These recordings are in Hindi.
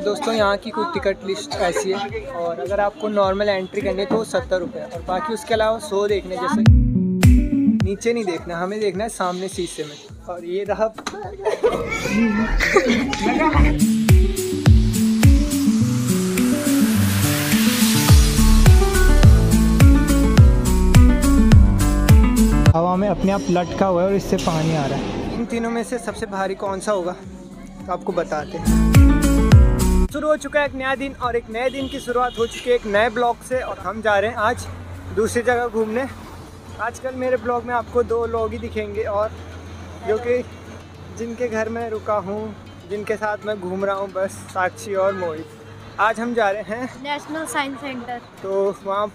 तो दोस्तों यहाँ की कुछ टिकट लिस्ट ऐसी है और अगर आपको नॉर्मल एंट्री करनी है तो सत्तर रुपये और बाकी उसके अलावा सो देखने जैसे नीचे नहीं देखना हमें देखना है सामने शीशे में। और ये रहा हवा में अपने आप लटका हुआ है और इससे पानी आ रहा है। इन तीनों में से सबसे भारी कौन सा होगा? तो आपको बताते हैं। शुरू हो चुका है एक नया दिन और एक नए दिन की शुरुआत हो चुकी है एक नए ब्लॉग से और हम जा रहे हैं आज दूसरी जगह घूमने। आजकल मेरे ब्लॉग में आपको दो लोग ही दिखेंगे और जो कि जिनके घर में रुका हूँ जिनके साथ मैं घूम रहा हूँ बस साक्षी और मोहित। आज हम जा रहे हैं नेशनल साइंस सेंटर तो वहाँ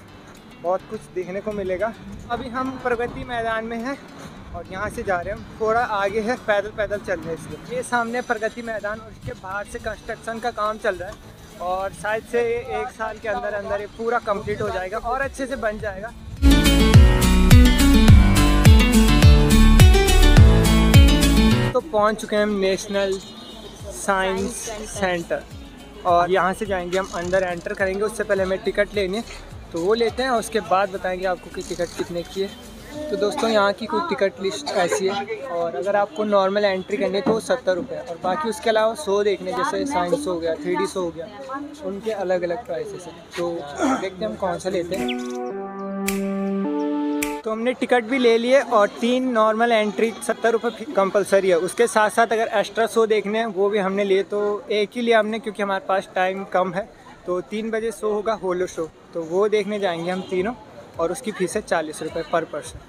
बहुत कुछ देखने को मिलेगा। अभी हम प्रगति मैदान में हैं। और यहाँ से जा रहे हैं। हम थोड़ा आगे है पैदल पैदल चल रहे हैं इसलिए। ये सामने प्रगति मैदान और इसके बाहर से कंस्ट्रक्शन का काम चल रहा है और शायद से एक साल के अंदर अंदर ये पूरा कंप्लीट हो जाएगा और अच्छे से बन जाएगा। तो पहुँच चुके हैं नेशनल साइंस सेंटर और यहाँ से जाएँगे हम अंदर एंटर करेंगे। उससे पहले हमें टिकट लेनी है। तो वो लेते हैं और उसके बाद बताएँगे आपको कि टिकट कितने की है। तो दोस्तों, यहाँ की कुछ टिकट लिस्ट ऐसी है और अगर आपको नॉर्मल एंट्री करनी है तो सत्तर रुपये और बाकी उसके अलावा शो देखने, जैसे साइंस हो गया थ्री शो हो गया, उनके अलग अलग प्राइसेस हैं। तो देखते हैं हम कौन सा लेते हैं। तो हमने टिकट भी ले लिए और तीन नॉर्मल एंट्री सत्तर रुपये कंपलसरी है। उसके साथ साथ अगर एक्स्ट्रा शो देखने हैं, वो भी हमने लिए तो एक ही लिया हमने क्योंकि हमारे पास टाइम कम है। तो तीन बजे शो होगा, होलो शो तो वो देखने जाएँगे हम तीनों। और उसकी फ़ीस है चालीस रुपये पर पर्सन।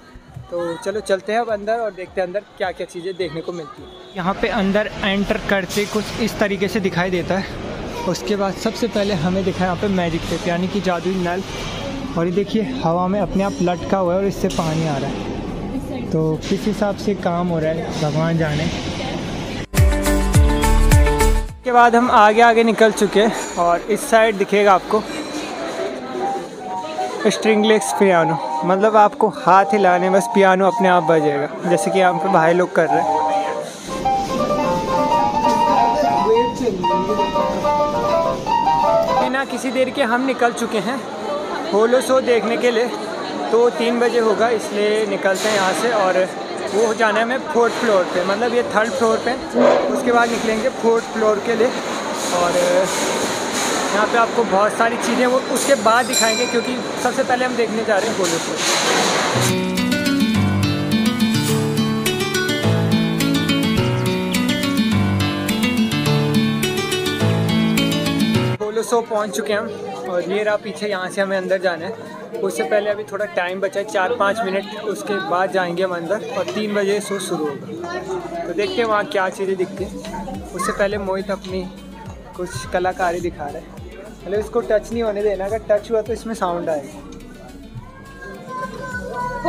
तो चलो चलते हैं अब अंदर और देखते हैं अंदर क्या क्या चीज़ें देखने को मिलती हैं। यहाँ पे अंदर एंटर करते कुछ इस तरीके से दिखाई देता है। उसके बाद सबसे पहले हमें दिखा यहाँ पे मैजिक टेप यानी कि जादुई नल। और ये देखिए हवा में अपने आप लटका हुआ है और इससे पानी आ रहा है। तो किस हिसाब से काम हो रहा है भगवान जाने। के बाद हम आगे आगे निकल चुके हैं और इस साइड दिखेगा आपको। स्ट्रिंगलेस पियानो मतलब आपको हाथ हिलाने बस पियानो अपने आप बजेगा, जैसे कि यहाँ पे भाई लोग कर रहे हैं। बिना किसी देर के हम निकल चुके हैं होलो शो देखने के लिए। तो तीन बजे होगा, इसलिए निकलते हैं यहाँ से और वो जाना है हमें फोर्थ फ्लोर पे। मतलब ये थर्ड फ्लोर पे, उसके बाद निकलेंगे फोर्थ फ्लोर के लिए और यहाँ पे आपको बहुत सारी चीज़ें वो उसके बाद दिखाएँगे क्योंकि सबसे पहले हम देखने जा रहे हैं होलो शो पहुँच चुके हैं हम और ये रहा पीछे, यहाँ से हमें अंदर जाना है। उससे पहले अभी थोड़ा टाइम बचा है, चार पाँच मिनट उसके बाद जाएँगे हम अंदर और तीन बजे शो शुरू होगा। तो देखते हैं वहाँ क्या चीज़ें दिखती हैं। उससे पहले मोहित अपनी कुछ कलाकारी दिखा रहे हैं। मतलब इसको टच नहीं होने देना। अगर टच हुआ तो इसमें साउंड आएगा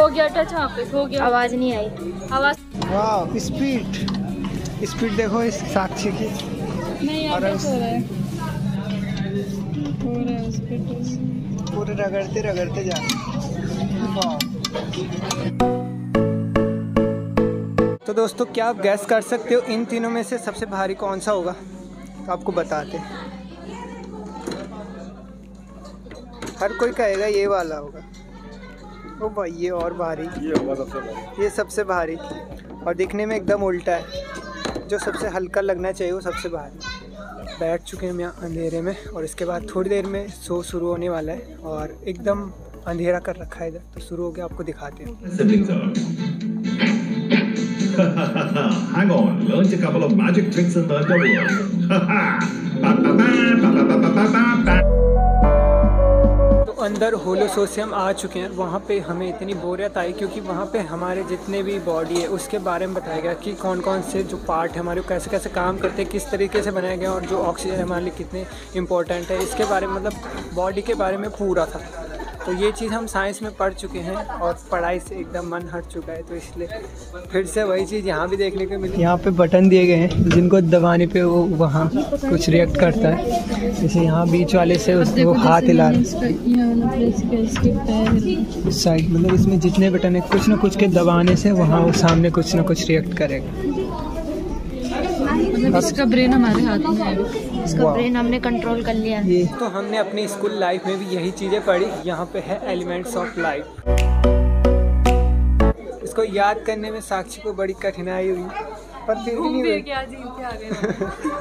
हो गया टच वहाँ पे हो गया। आवाज़ नहीं आई। आवाज़ वाह स्पीड स्पीड देखो इस साक्षी की। नहीं और उस- हो रहा है? हो रहा है उस पे touch। पूरे रगड़ते रगड़ते जा तो दोस्तों क्या आप गैस कर सकते हो इन तीनों में से सबसे भारी कौन सा होगा? तो आपको बताते हैं। हर कोई कहेगा ये वाला होगा। ओ भाई ये और भारी। ये होगा सबसे बड़ा ये सबसे भारी। और दिखने में एकदम उल्टा है। जो सबसे हल्का लगना चाहिए वो सबसे भारी। बैठ चुके हैं हम यहाँ अंधेरे में और इसके बाद थोड़ी देर में शो शुरू होने वाला है और एकदम अंधेरा कर रखा है इधर। तो शुरू हो गया आपको दिखाते हैं. Hang on, learned a couple of magic tricks and learned the real. अंदर होलोसोसियम आ चुके हैं। वहाँ पे हमें इतनी बोरियत आई क्योंकि वहाँ पे हमारे जितने भी बॉडी है, उसके बारे में बताया गया कि कौन कौन से जो पार्ट है हमारे, कैसे कैसे काम करते हैं, किस तरीके से बनाया गया और जो ऑक्सीजन हमारे लिए कितने इंपॉर्टेंट है, इसके बारे में मतलब बॉडी के बारे में पूरा था। तो ये चीज़ हम साइंस में पढ़ चुके हैं और पढ़ाई से एकदम मन हट चुका है तो इसलिए फिर से वही चीज़ यहाँ भी देखने को मिली। यहाँ पे बटन दिए गए हैं जिनको दबाने पे वो वहाँ कुछ रिएक्ट करता है। जैसे यहाँ बीच वाले से उस वो हाथ हिला रहा है। साइड मतलब इसमें जितने बटन है कुछ ना कुछ के दबाने से वहाँ वो सामने कुछ ना कुछ रिएक्ट करेगा। मतलब इसका ब्रेन हमारे हाथ में है। इसका ब्रेन हमने कंट्रोल कर लिया है। तो हमने अपनी स्कूल लाइफ में भी यही चीज़ें पढ़ी। यहाँ पे है एलिमेंट्स ऑफ़ लाइफ इसको याद करने में साक्षी को बड़ी कठिनाई हुई पर फिर भी नहीं गए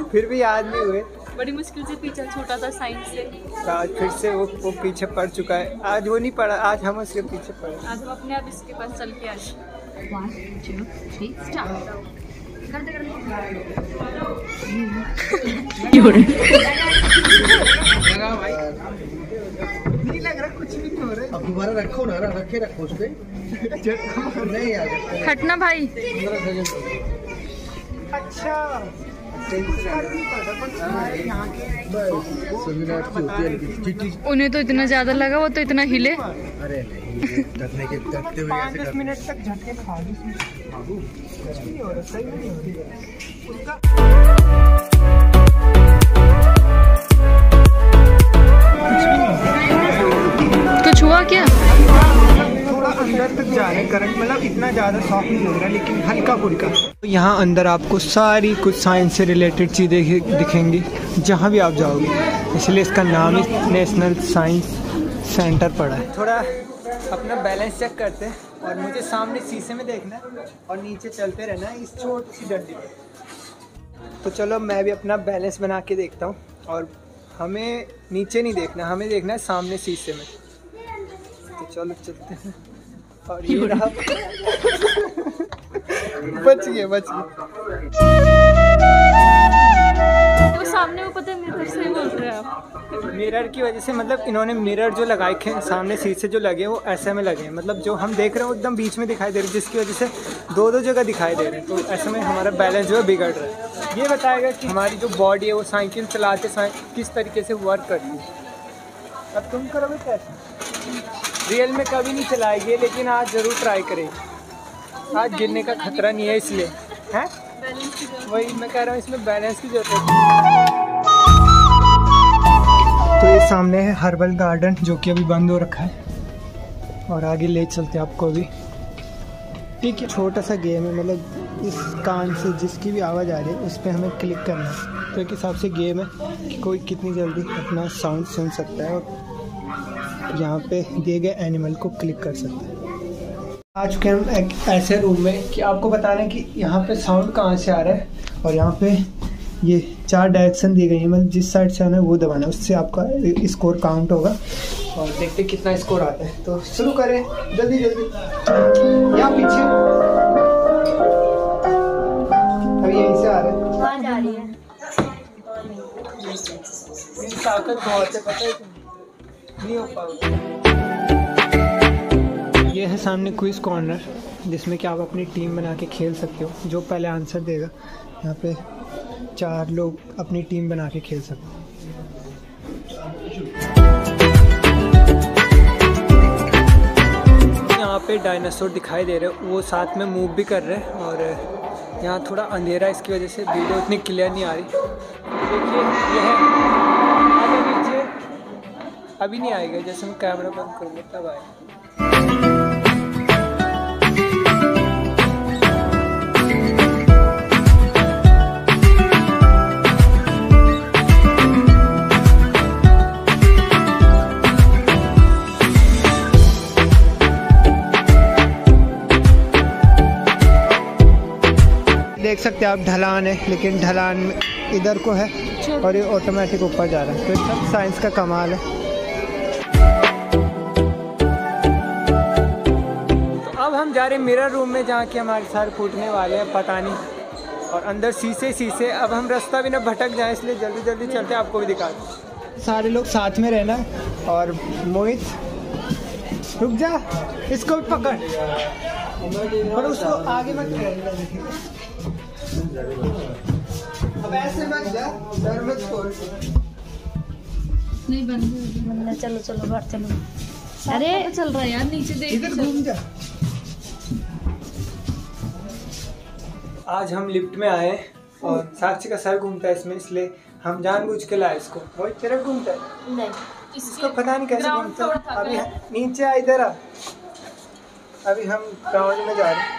फिर भी याद नहीं हुए। बड़ी मुश्किल से पीछा छूटा था साइंस से। तो आज फिर से वो वो पीछे पड़ चुका है। आज वो नहीं पड़ा आज हम उसके पीछे पड़े। आज हम अपने आप इसके पास चल के आए। नहीं लग रहा कुछ भी नहीं हो रहा अब दोबारा रखो ना रखे रखो उस पे नहीं आ हटना भाई। अच्छा है उन्हें तो इतना ज़्यादा लगा वो तो इतना हिले। अरे नहीं के हुए ऐसे मिनट तक झटके खा ली। बाबू। कुछ नहीं हो रहा सही में नहीं हो। रहा यहाँ अंदर आपको सारी कुछ साइंस से रिलेटेड चीज़ें दिखेंगी, जहाँ भी आप जाओगे। इसलिए इसका नाम ही नेशनल साइंस सेंटर पड़ा है। थोड़ा अपना बैलेंस चेक करते हैं और मुझे सामने शीशे में देखना और नीचे चलते रहना इस छोटी सी डंडी तो चलो मैं भी अपना बैलेंस बना के देखता हूँ और हमें नीचे नहीं देखना, हमें देखना है सामने शीशे में। तो चलो चलते हैं। और ये रहा बच गए बच गए वो सामने वो पता है से बोल रहे हैं आप। मिरर की वजह से मतलब इन्होंने मिरर जो लगाए थे सामने शीशे जो लगे वो ऐसे में लगे हैं। मतलब जो हम देख रहे हैं वो एकदम बीच में दिखाई दे रहे हैं जिसकी वजह से दो दो जगह दिखाई दे रहे हैं। तो ऐसे में हमारा बैलेंस जो है बिगड़ रहा है। ये बताएगा कि हमारी जो बॉडी है वो साइकिल चलाते किस तरीके से वर्क करती है? अब तुम करोगे कैसे रियल में कभी नहीं चलाएगी लेकिन आज ज़रूर ट्राई करेगी। आज गिरने का खतरा नहीं है इसलिए, हैं? वही मैं कह रहा हूँ, इसमें बैलेंस की ज़रूरत है। तो ये सामने है हर्बल गार्डन, जो कि अभी बंद हो रखा है। और आगे ले चलते हैं आपको अभी। ठीक है, छोटा सा गेम है मतलब इस कान से जिसकी भी आवाज़ आ रही है, उस पर हमें क्लिक करना है। तो एक हिसाब से गेम है कि कोई कितनी जल्दी अपना साउंड सुन सकता है और यहाँ पे दिए गए एनिमल को क्लिक कर सकता है। आ चुके हैं हम एक ऐसे रूम में कि आपको बताना है कि यहाँ पे साउंड कहाँ से आ रहा है और यहाँ पे ये चार डायरेक्शन दी गई है। मतलब जिस साइड से आना है वो दबाना है उससे आपका स्कोर काउंट होगा। और देखते कितना स्कोर आता है। तो शुरू करें। जल्दी जल्दी। यहाँ पीछे। अभी यहीं से आ रहा है। रही ताकत बहुत है पता है। नहीं हो पाओगे ये है सामने क्विज कॉर्नर जिसमें कि आप अपनी टीम बना के खेल सकते हो। जो पहले आंसर देगा, यहाँ पे चार लोग अपनी टीम बना के खेल सकते हो। यहाँ पे डायनासोर दिखाई दे रहे हैं, वो साथ में मूव भी कर रहे हैं और यहाँ थोड़ा अंधेरा इसकी वजह से वीडियो इतनी क्लियर नहीं आ रही। देखिए, ये है। अभी नहीं आएगा, जैसे मैं कैमरा बंद करूँगा, तब आएगा। देख सकते हैं आप ढलान है लेकिन ढलान इधर को है और ये ऑटोमेटिक ऊपर जा रहा है। तो ये सब साइंस का कमाल है। तो अब हम जा रहे हैं मिरर रूम में जहाँ के हमारे सर फूटने वाले हैं पता नहीं। और अंदर शीशे शीशे। अब हम रास्ता भी ना भटक जाए इसलिए जल्दी जल्दी चलते हैं आपको भी दिखा दें। सारे लोग साथ में रहना और मोहित रुक जा इसको भी पकड़। पर उसको आगे मत अब ऐसे मत जा डर मत छोड़। नहीं बंद वरना चलो चलो बाहर चलो अरे चल रहा है यार नीचे देख इधर घूम जा। आज हम लिफ्ट में आए और साक्षी का सर घूमता है इसमें इसलिए हम जानबूझ के लाए इसको। वही तेरा घूमता है? नहीं। इसको पता नहीं कैसे घूमता है। अभी नीचे आ इधर आ। अभी हम ग्राउंड में जा रहे हैं।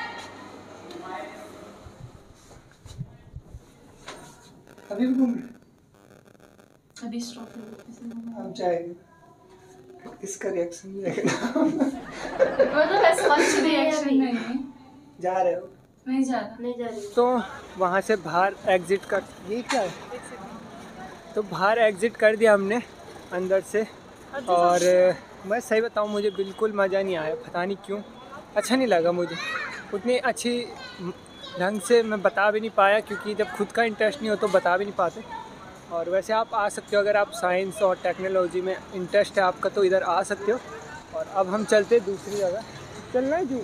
अभी भी घूम रहे अभी स्टॉप हम जाएँगे। इसका रिएक्शन मतलब ऐसा कुछ रिएक्शन नहीं है जा रहे हो? नहीं जा रहा। नहीं जा रही। तो वहाँ से बाहर एग्जिट कर ये क्या है? तो बाहर एग्जिट कर दिया हमने अंदर से। और मैं सही बताऊँ मुझे बिल्कुल मज़ा नहीं आया पता नहीं क्यों। अच्छा नहीं लगा मुझे। उतनी अच्छी ढंग से मैं बता भी नहीं पाया क्योंकि जब खुद का इंटरेस्ट नहीं हो तो बता भी नहीं पाते। और वैसे आप आ सकते हो अगर आप साइंस और टेक्नोलॉजी में इंटरेस्ट है आपका तो इधर आ सकते हो। और अब हम चलते हैं दूसरी जगह। चलना है जू?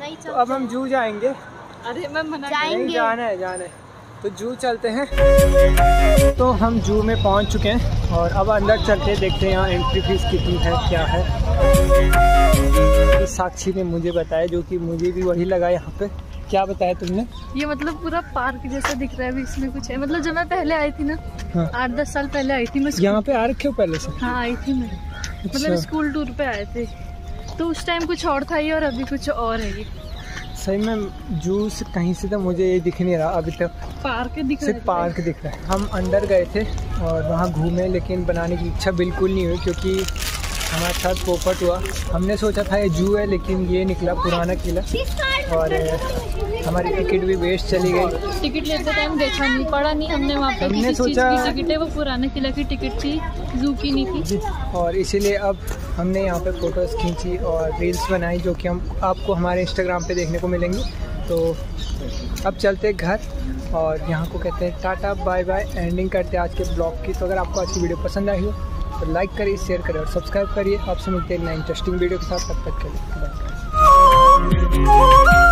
नहीं तो अब हम जू जाएँगे। अरे मैं मना जाएँगे। जाना है जाना है। तो जू चलते हैं। तो हम जू में पहुँच चुके हैं और अब अंदर चलते देखते हैं यहाँ एंट्री फ़ीस कितनी है क्या है। ये साक्षी ने मुझे बताया जो कि मुझे भी वही लगा यहाँ पे। क्या बताया तुमने? ये मतलब पूरा पार्क जैसा दिख रहा है अभी इसमें कुछ है। मतलब जब मैं पहले आई थी ना हाँ। आठ दस साल पहले आई थी मैं यहाँ पे आ रखे हो पहले से? हाँ आई थी मैं। मतलब अच्छा। स्कूल टूर पे आए थे। तो उस टाइम कुछ और था ये और अभी कुछ और है ये। सही में जू से कहीं से तो मुझे ये दिख नहीं रहा अभी तक। पार्क दिख रहा सिर्फ़ पार्क दिख रहा है। हम अंदर गए थे और वहाँ घूमे लेकिन बनाने की इच्छा बिल्कुल नहीं हुई क्योंकि हमारे साथ पोपट हुआ। हमने सोचा था ये जू है लेकिन ये निकला पुराना किला। और हमारी टिकट भी वेस्ट चली गई। टिकट लेते टाइम देखा नहीं पड़ा नहीं हमने वहाँ पे। हमने सोचा- टिकट है वो पुराने किला की टिकट थी जू की नहीं थी। और इसीलिए अब हमने यहाँ पे फ़ोटोज़ खींची और रील्स बनाई जो कि हम आपको हमारे इंस्टाग्राम पे देखने को मिलेंगी। तो अब चलते घर और यहाँ को कहते हैं टाटा बाय बाय एंडिंग करते हैं आज के ब्लॉग की। तो अगर आपको आज की वीडियो पसंद आई हो तो लाइक करिए शेयर करिए और सब्सक्राइब करिए। आपसे मिलते हैं नए इंटरेस्टिंग वीडियो के साथ तब तक के लिए 呜。